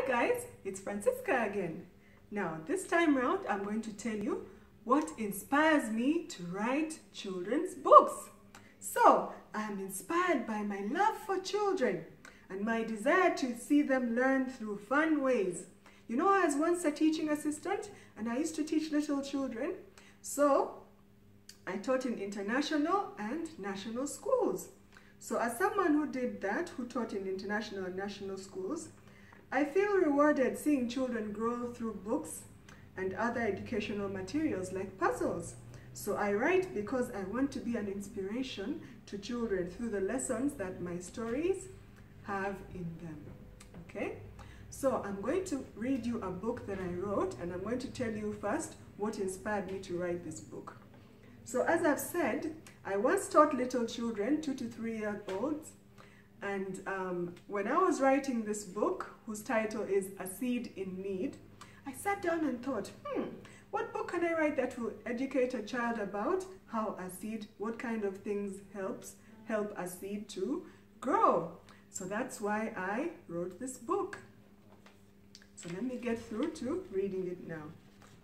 Hi guys, it's Francisca again. Now this time round I'm going to tell you what inspires me to write children's books. So I am inspired by my love for children and my desire to see them learn through fun ways. You know I was once a teaching assistant and I used to teach little children. So I taught in international and national schools. So as someone who did that, who taught in international and national schools, I feel rewarded seeing children grow through books and other educational materials like puzzles. So I write because I want to be an inspiration to children through the lessons that my stories have in them. Okay? So I'm going to read you a book that I wrote and I'm going to tell you first what inspired me to write this book. So as I've said, I once taught little children, two to three year olds, and um, when I was writing this book, whose title is A Seed in Need, I sat down and thought, hmm, what book can I write that will educate a child about how a seed, what kind of things helps help a seed to grow? So that's why I wrote this book. So let me get through to reading it now.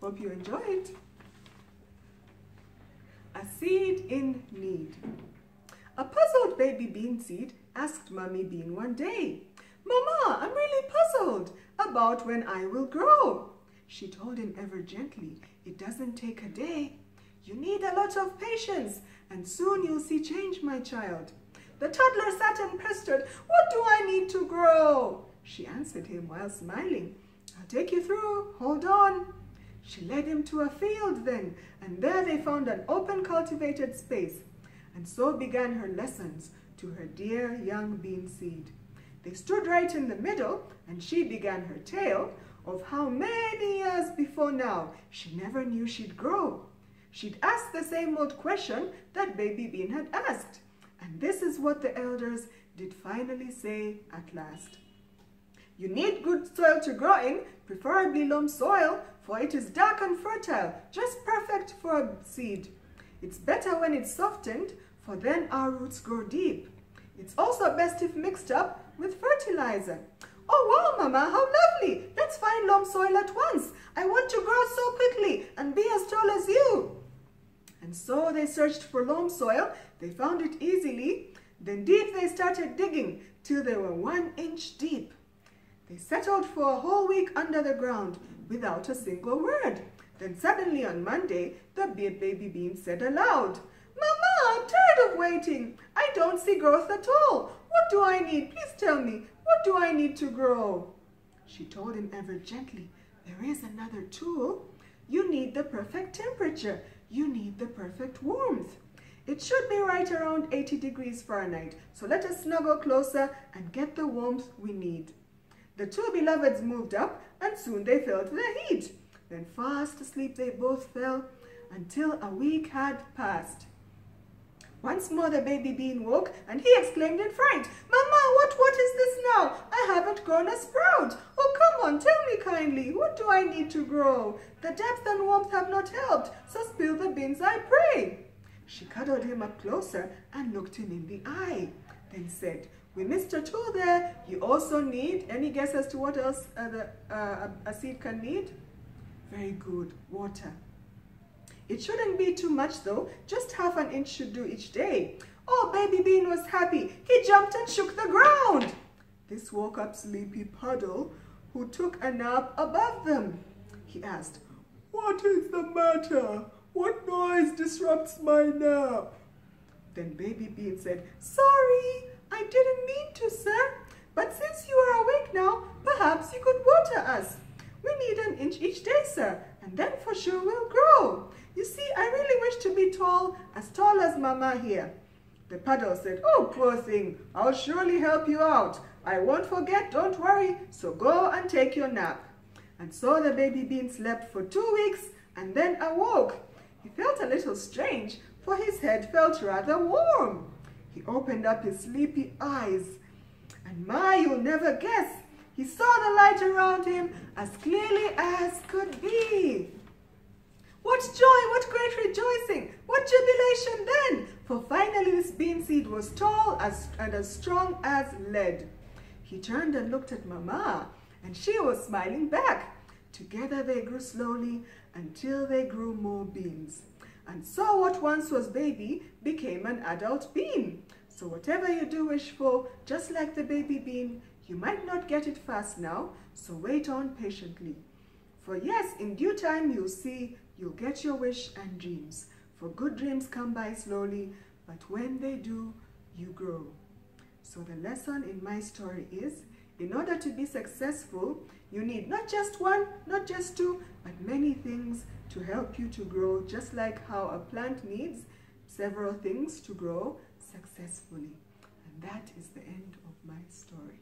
Hope you enjoy it. A seed in need. A puzzled baby bean seed asked Mummy Bean one day, Mama, I'm really puzzled about when I will grow. She told him ever gently, it doesn't take a day. You need a lot of patience, and soon you'll see change, my child. The toddler sat and pestered, what do I need to grow? She answered him while smiling, I'll take you through, hold on. She led him to a field then, and there they found an open cultivated space. And so began her lessons to her dear young bean seed. They stood right in the middle, and she began her tale of how many years before now she never knew she'd grow. She'd asked the same old question that Baby Bean had asked, and this is what the elders did finally say at last. You need good soil to grow in, preferably loam soil, for it is dark and fertile, just perfect for a seed. It's better when it's softened, for then our roots grow deep. It's also best if mixed up with fertilizer. Oh wow, Mama, how lovely! Let's find loam soil at once. I want to grow so quickly and be as tall as you. And so they searched for loam soil. They found it easily. Then deep they started digging till they were one inch deep. They settled for a whole week under the ground without a single word. Then suddenly on Monday, the baby bean said aloud, tired of waiting. I don't see growth at all. What do I need? Please tell me. What do I need to grow? She told him ever gently, there is another tool. You need the perfect temperature. You need the perfect warmth. It should be right around 80 degrees Fahrenheit. So let us snuggle closer and get the warmth we need. The two beloveds moved up, and soon they fell to the heat. Then fast asleep they both fell, until a week had passed. Once more the baby bean woke, and he exclaimed in fright, Mama, what, what is this now? I haven't grown a sprout. Oh, come on, tell me kindly, what do I need to grow? The depth and warmth have not helped, so spill the beans, I pray. She cuddled him up closer and looked him in the eye, then said, with Mr. Two there, you also need, any guess as to what else uh, the, uh, a seed can need? Very good, water. It shouldn't be too much though, just half an inch should do each day. Oh, Baby Bean was happy. He jumped and shook the ground. This woke up Sleepy Puddle, who took a nap above them. He asked, What is the matter? What noise disrupts my nap? Then Baby Bean said, Sorry, I didn't mean to, sir. But since you are awake now, perhaps you could water us. We need an inch each day, sir, and then for sure we'll grow. To be tall, as tall as Mama here. The puddle said, Oh, poor thing, I'll surely help you out. I won't forget, don't worry, so go and take your nap. And so the baby bean slept for two weeks and then awoke. He felt a little strange, for his head felt rather warm. He opened up his sleepy eyes, and my, you'll never guess, he saw the light around him as clearly as could be. What joy, what great rejoicing, what jubilation then! For finally this bean seed was tall as, and as strong as lead. He turned and looked at Mama, and she was smiling back. Together they grew slowly until they grew more beans. And so what once was baby became an adult bean. So whatever you do wish for, just like the baby bean, you might not get it fast now, so wait on patiently. For yes, in due time you'll see, you'll get your wish and dreams. For good dreams come by slowly, but when they do, you grow. So the lesson in my story is, in order to be successful, you need not just one, not just two, but many things to help you to grow, just like how a plant needs several things to grow successfully. And that is the end of my story.